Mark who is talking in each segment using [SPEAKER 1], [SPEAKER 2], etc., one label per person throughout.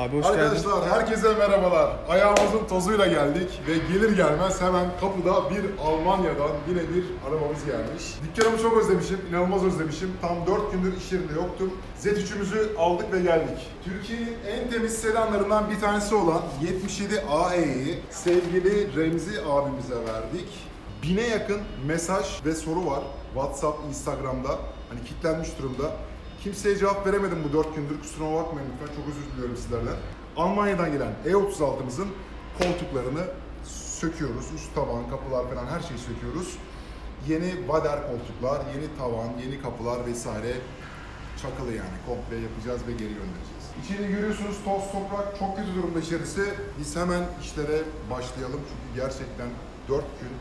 [SPEAKER 1] Abi hoş
[SPEAKER 2] Arkadaşlar herkese merhabalar. Ayağımızın tozuyla geldik ve gelir gelmez hemen kapıda bir Almanya'dan yine bir arabamız gelmiş. Dükkanımı çok özlemişim, inanılmaz özlemişim. Tam 4 gündür iş yerinde yoktum. Z3'ümüzü aldık ve geldik. Türkiye'nin en temiz sedanlarından bir tanesi olan 77 AE'yi sevgili Remzi abimize verdik. Bine yakın mesaj ve soru var. WhatsApp, Instagram'da. Hani kilitlenmiş durumda. Kimseye cevap veremedim bu 4 gündür. Kusuruma bakmayın lütfen. Çok özür diliyorum sizlerden. Almanya'dan gelen E36'mızın koltuklarını söküyoruz. Üst tavan, kapılar falan her şeyi söküyoruz. Yeni vader koltuklar, yeni tavan, yeni kapılar vesaire çakılı yani komple yapacağız ve geri göndereceğiz. İçeri görüyorsunuz toz toprak çok kötü durumda içerisi. Biz hemen işlere başlayalım çünkü gerçekten 4 gün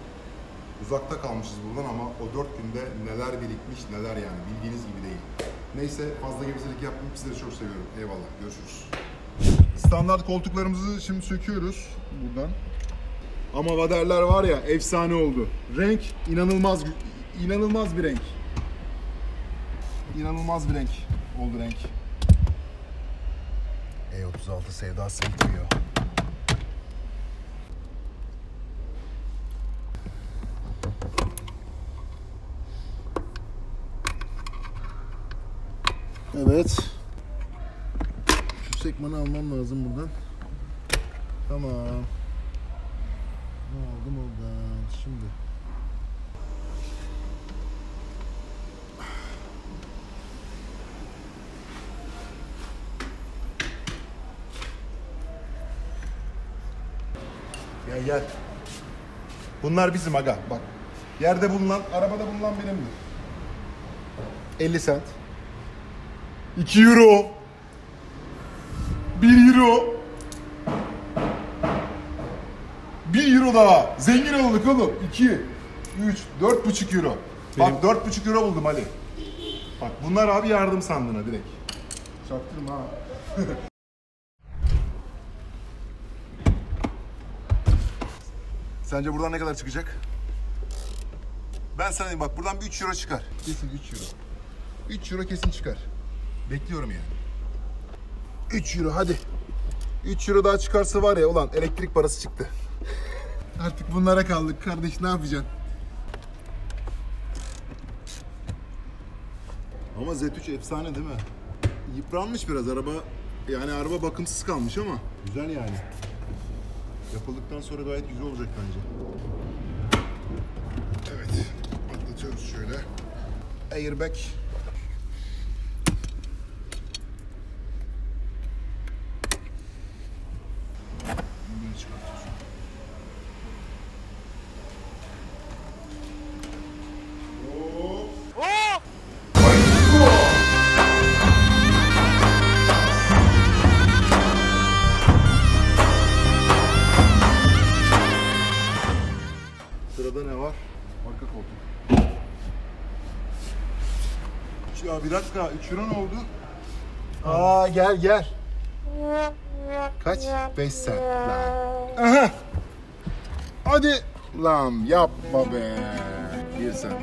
[SPEAKER 2] uzakta kalmışız buradan ama o 4 günde neler birikmiş neler yani bildiğiniz gibi değil. Neyse fazla gevezelik yapmayayım sizleri çok seviyorum. Eyvallah görüşürüz. Standart koltuklarımızı şimdi söküyoruz buradan. Ama vaderler var ya efsane oldu. Renk inanılmaz inanılmaz bir renk. İnanılmaz bir renk oldu renk. E36 sevdası bitmiyor. Evet. Şu sekmanı almam lazım buradan. Tamam. Ne aldım oradan şimdi. Gel gel. Bunlar bizim aga bak. Yerde bulunan, arabada bulunan benimdir. 50 cent. 2 euro. 1 euro. 1 euro daha. Zengin olduk oğlum. 2, 3, 4,5 euro. Bak 4,5 euro buldum Ali. Bak bunlar abi yardım sandığına direkt. Çaktırma ha. Sence buradan ne kadar çıkacak? Ben sana diyeyim bak buradan bir 3 euro çıkar. Kesin 3 euro. 3 euro kesin çıkar. Bekliyorum yani. 3 euro hadi. 3 euro daha çıkarsa var ya ulan elektrik parası çıktı. Artık bunlara kaldık kardeş ne yapacaksın? Ama Z3 efsane değil mi? Yıpranmış biraz araba. Yani araba bakımsız kalmış ama güzel yani. Yapıldıktan sonra gayet güzel olacak bence. Evet. Patlatıyoruz şöyle. Airbag. Ya bir dakika, 3 euro ne oldu? Aa gel gel. Kaç? 5 sen. Lan. Aha. Hadi. Lan yapma be. 1 sent.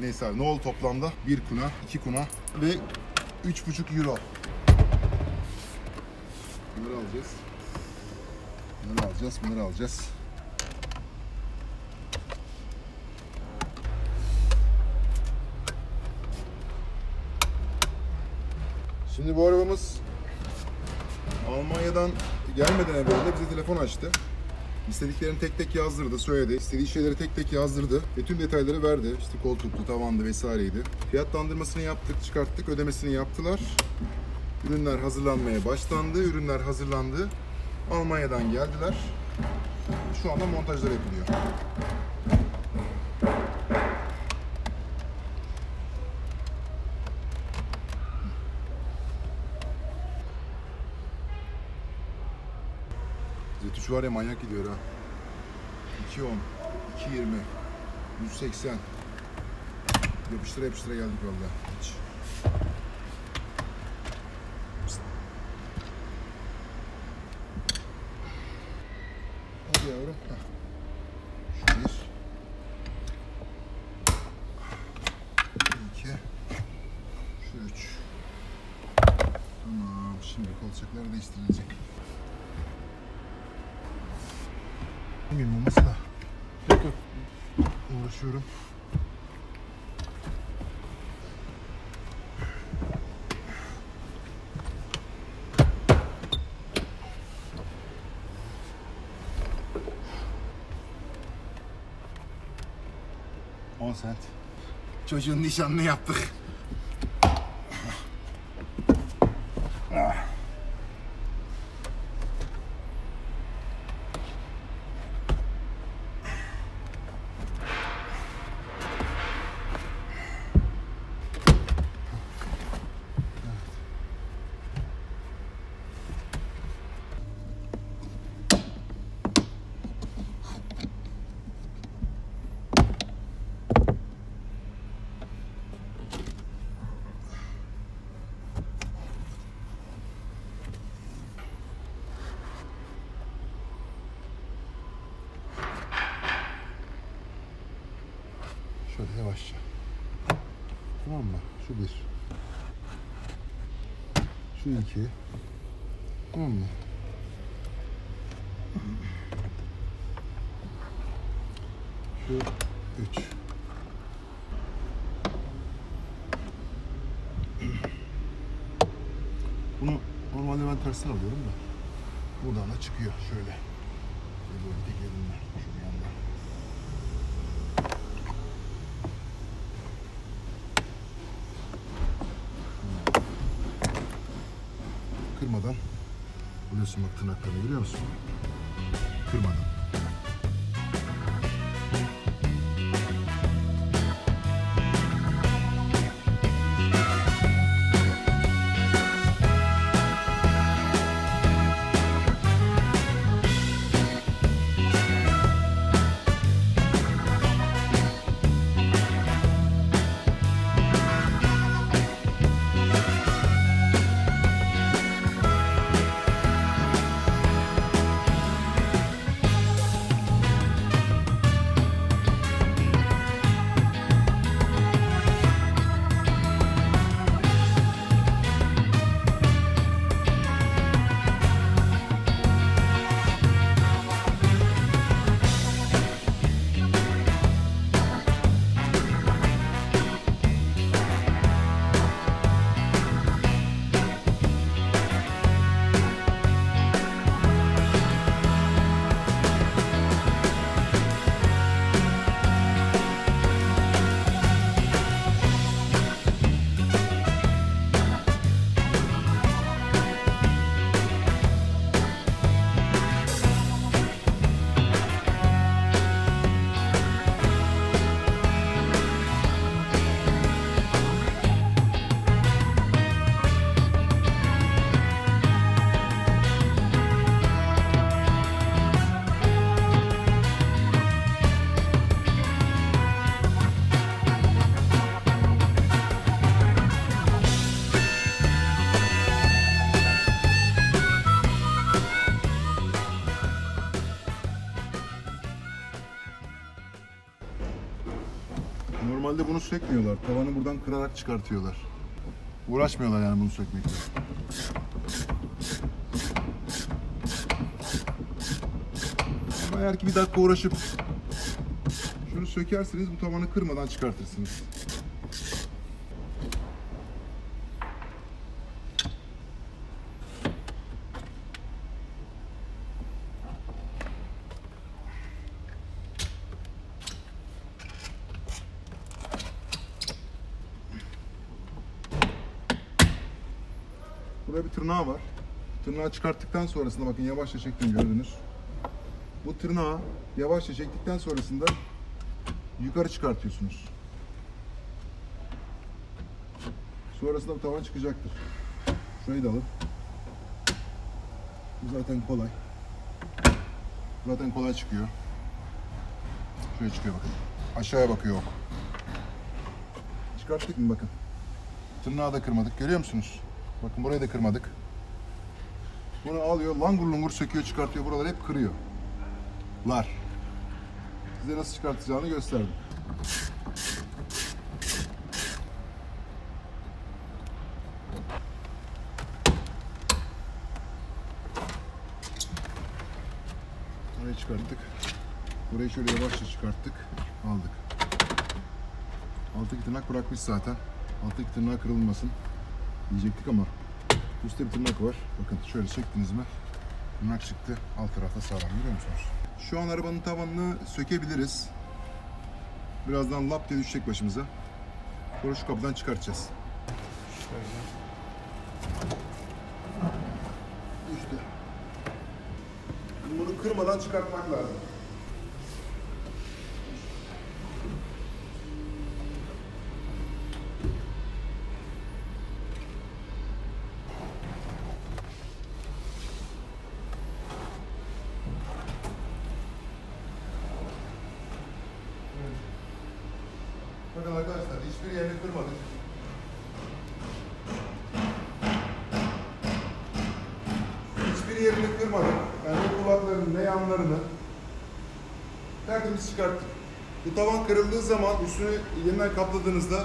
[SPEAKER 2] Neyse abi ne oldu toplamda? 1 kuna, 2 kuna ve 3,5 euro. Bunları alacağız. Bunları alacağız, bunları alacağız. Şimdi bu arabamız Almanya'dan gelmeden evvel bize telefon açtı. İstediklerini tek tek yazdırdı, söyledi. İstediği şeyleri tek tek yazdırdı ve tüm detayları verdi. İşte koltuklu, tavandı vesaireydi. Fiyatlandırmasını yaptık, çıkarttık, ödemesini yaptılar. Ürünler hazırlanmaya başlandı. Ürünler hazırlandı. Almanya'dan geldiler. Şu anda montajlar yapılıyor. şu araya manyak gidiyor ha. 2.10, 2.20, 180. Yapıştıra yapıştıra geldik valla. Hiç. Hadi yavrum. Şu bir. İki. Şu üç. Tamam. Şimdi kolçaklar değiştirilecek. Bugün maması da. Yok. Uğraşıyorum. On sent. Çocuğun nişanını yaptık. Yavaşça. Tamam mı? Şu bir. Şu iki. Tamam mı? Şu üç. Bunu normalde ben tersine alıyorum da. Buradan da çıkıyor şöyle. Böyle tek elimle. Şu yandan. kırmadan biliyorsun bak tırnaklarını görüyor musun? Kırmadan. Buradan kırarak çıkartıyorlar. Uğraşmıyorlar yani bunu sökmekle. Ama eğer ki bir dakika uğraşıp şunu sökerseniz bu tavanı kırmadan çıkartırsınız. Burada bir tırnağı var. Tırnağı çıkarttıktan sonrasında bakın yavaşça çektim gördünüz. Bu tırnağı yavaşça çektikten sonrasında yukarı çıkartıyorsunuz. Sonrasında bu tavan çıkacaktır. Şurayı da alın. Bu zaten kolay. Zaten kolay çıkıyor. Şöyle çıkıyor bakın. Aşağıya bakıyor. Çıkarttık mı bakın. Tırnağı da kırmadık. Görüyor musunuz? Bakın burayı da kırmadık. Bunu alıyor, langur lungur söküyor, çıkartıyor. Buraları hep kırıyor. lar. Size nasıl çıkartacağını gösterdim. Burayı çıkarttık. Burayı şöyle yavaşça çıkarttık. Aldık. Alttaki tırnak bırakmış zaten. Alttaki tırnağı kırılmasın diyecektik ama üstte bir tırnak var. Bakın şöyle çektiniz mi tırnak çıktı. Alt tarafta sağlam görüyor musunuz? Şu an arabanın tavanını sökebiliriz. Birazdan lap diye düşecek başımıza. Sonra şu kapıdan çıkartacağız. Düştü. Bunu kırmadan çıkartmak lazım. Yerini kırmadık. Yani kulaklarını ne yanlarını tertemiz çıkarttık. Bu tavan kırıldığı zaman üstünü yeniden kapladığınızda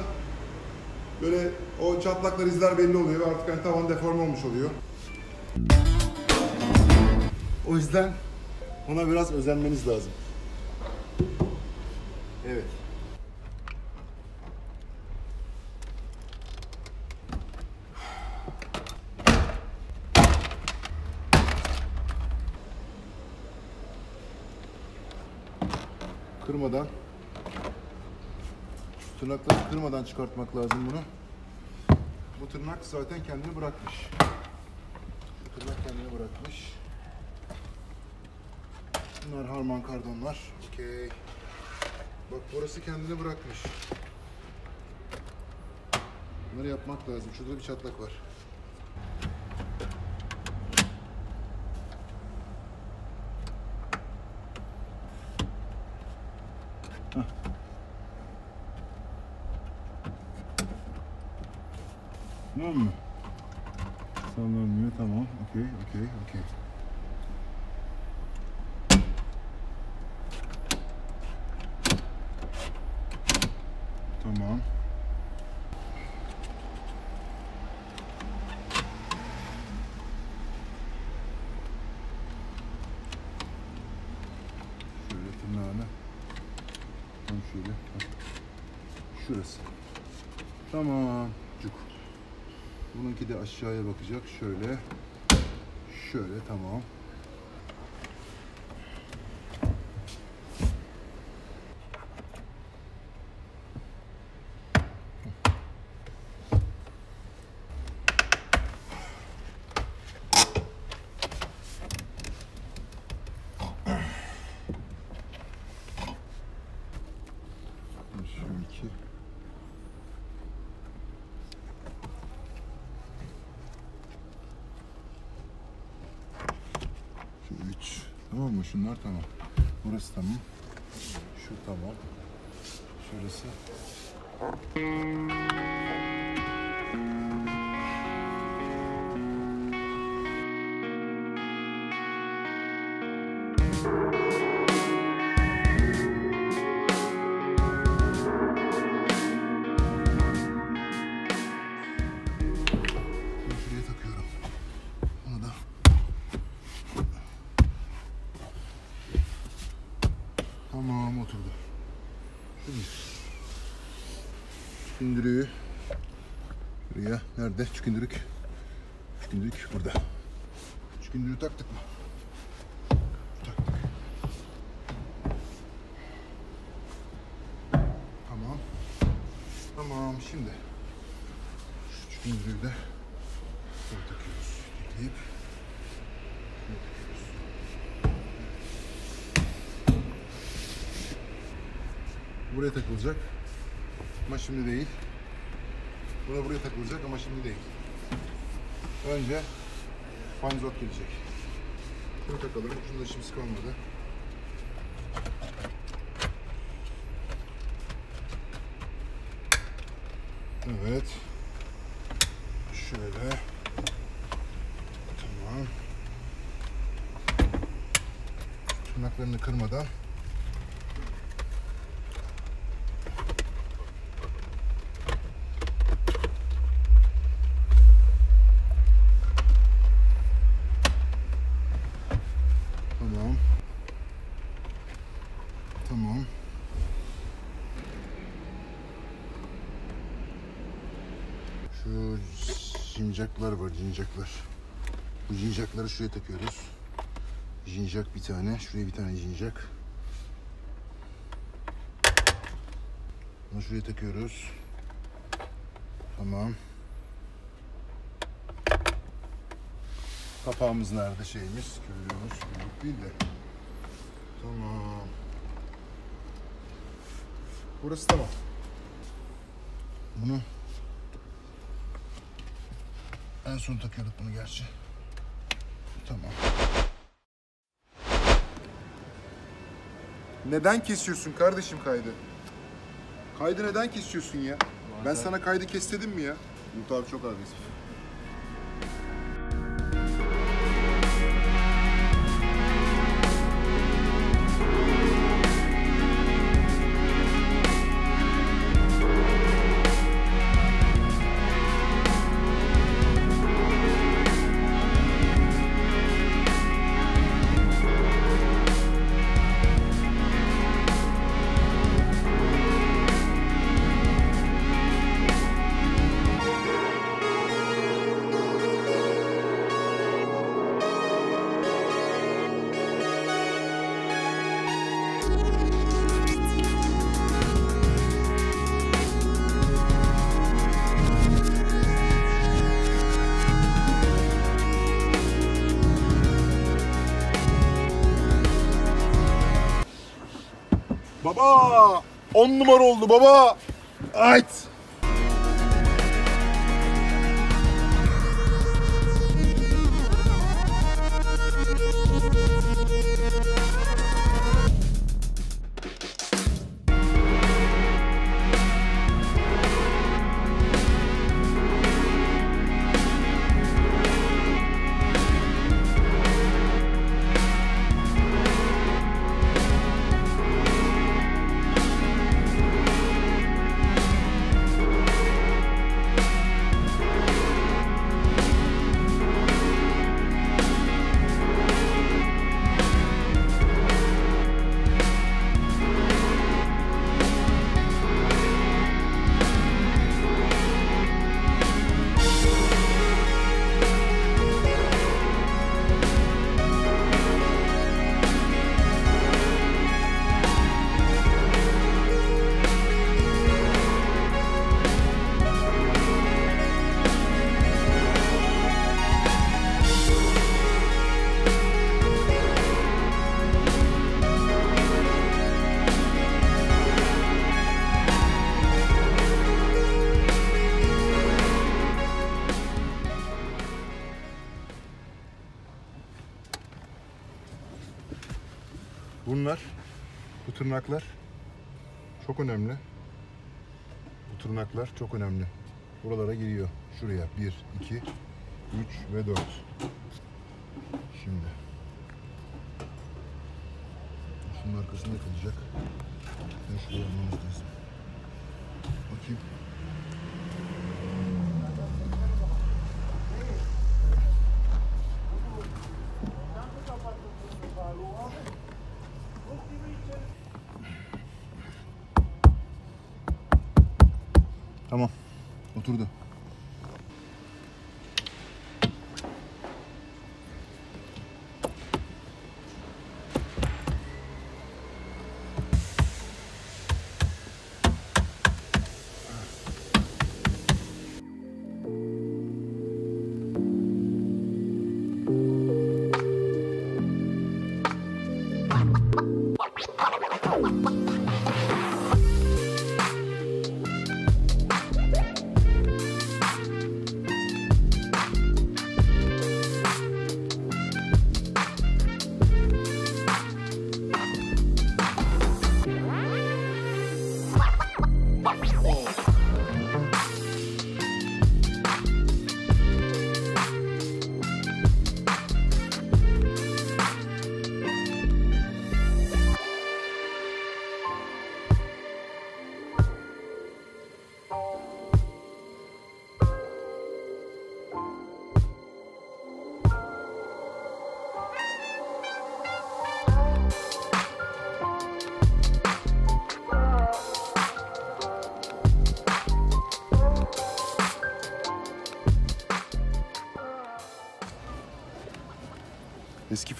[SPEAKER 2] böyle o çatlaklar izler belli oluyor ve artık hani tavan deforme olmuş oluyor. O yüzden ona biraz özenmeniz lazım. Evet. Kırmadan tırnakları kırmadan çıkartmak lazım bunu. Bu tırnak zaten kendini bırakmış. Şu tırnak kendini bırakmış. Bunlar harman kardonlar. Okey. Bak burası kendini bırakmış. Bunları yapmak lazım. Şurada bir çatlak var. Tamam mı? Sallanmıyor tamam. Okey, okey, okey. Tamam. Şöyle tırnağını tam şöyle bak. Şurası. Tamam. Cuk. Bununki de aşağıya bakacak. Şöyle. Şöyle tamam. Şu iki. Şu üç. Tamam mı? Şunlar tamam. Burası tamam. Şu tamam. Şurası. Nerede? Çükündürük. Çükündürük burada. Çükündürüğü taktık mı? Taktık. Tamam. Tamam şimdi. Şu çükündürüğü de buraya takıyoruz. Deyip. Buraya takılacak. Ama şimdi değil. Buna buraya takılacak ama şimdi değil. Önce panzot gelecek. Şunu takalım. Şunda işimiz kalmadı. Evet. Şöyle. Tamam. tırnaklarını kırmadan Tamam. Tamam. Şu cincaklar. Bu cincakları şuraya takıyoruz. Cincak bir tane, şuraya bir tane cincak. Bunu şuraya takıyoruz. Tamam. Kapağımız nerede şeyimiz? Görüyoruz. Kuyruk değil de. Tamam.
[SPEAKER 1] Burası tamam.
[SPEAKER 2] Bunu en son takıyorduk bunu gerçi. Tamam. Neden kesiyorsun kardeşim kaydı? Kaydı neden kesiyorsun ya? Ben sana kaydı kes dedim mi ya? Umut abi çok agresif. Baba! 10 numara oldu baba! Ait! Tırnaklar çok önemli. Bu tırnaklar çok önemli. Buralara giriyor. Şuraya 1, 2, 3 ve 4. Şimdi. Şunun arkasında kalacak. Ben şuraya almamız lazım. Bakayım. durdu. What?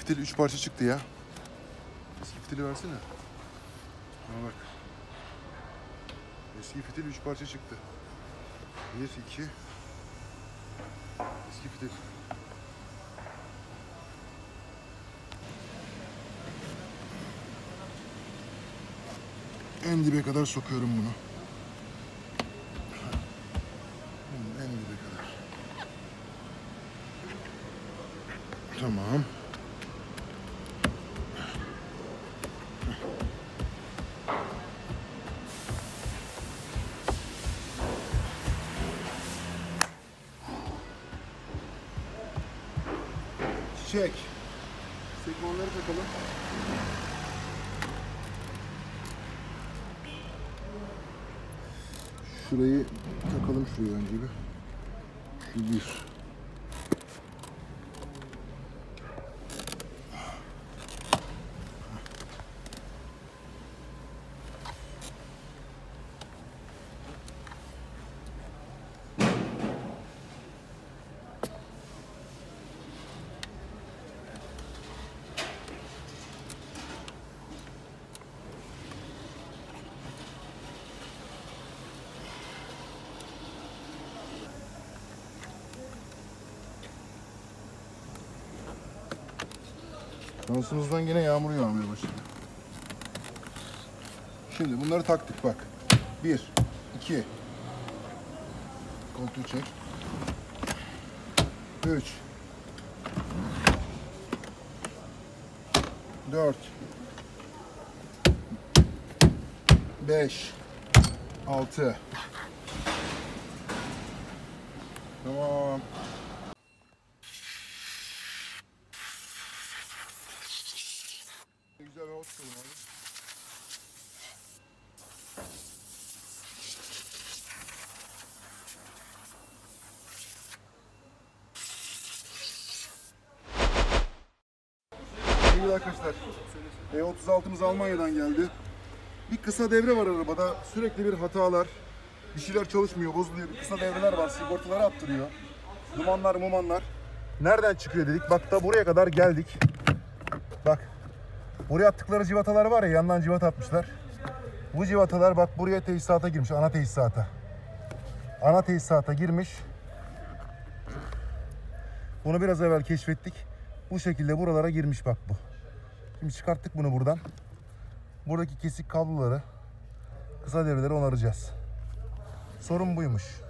[SPEAKER 2] Fitil 3 parça çıktı ya. Eski fitili versene. Ha bak. Eski fitil 3 parça çıktı. 1, 2. Eski fitil. En dibe kadar sokuyorum bunu. Çiçek. Sekmanları takalım. Şurayı takalım şuraya önce bir. Şu bir. Şansımızdan yine yağmur yağmaya başladı. Şimdi bunları taktık bak. Bir, iki. Koltuğu çek. Üç. Dört. Beş. Altı. Tamam. Güzel bir hava tutalım abi. Sevgili arkadaşlar, E36'mız Almanya'dan geldi. Bir kısa devre var arabada. Sürekli bir hatalar. Bir şeyler çalışmıyor, bozuluyor. Bir kısa devreler var. Sigortaları attırıyor. Dumanlar, mumanlar. Nereden çıkıyor dedik. Bak da buraya kadar geldik. Bak. Buraya attıkları civatalar var ya yandan civata atmışlar. Bu civatalar bak buraya tesisata girmiş. Ana tesisata. Ana tesisata girmiş. Bunu biraz evvel keşfettik. Bu şekilde buralara girmiş bak bu. Şimdi çıkarttık bunu buradan. Buradaki kesik kabloları, kısa devreleri onaracağız. Sorun buymuş.